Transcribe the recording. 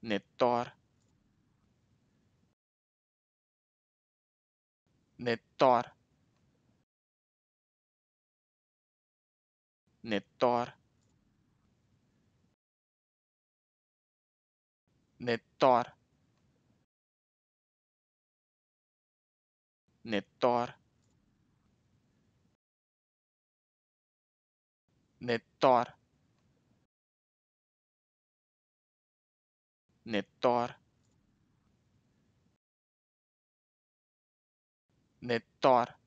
nectar nectar nectar nectar nectar nectar nettoar nettoar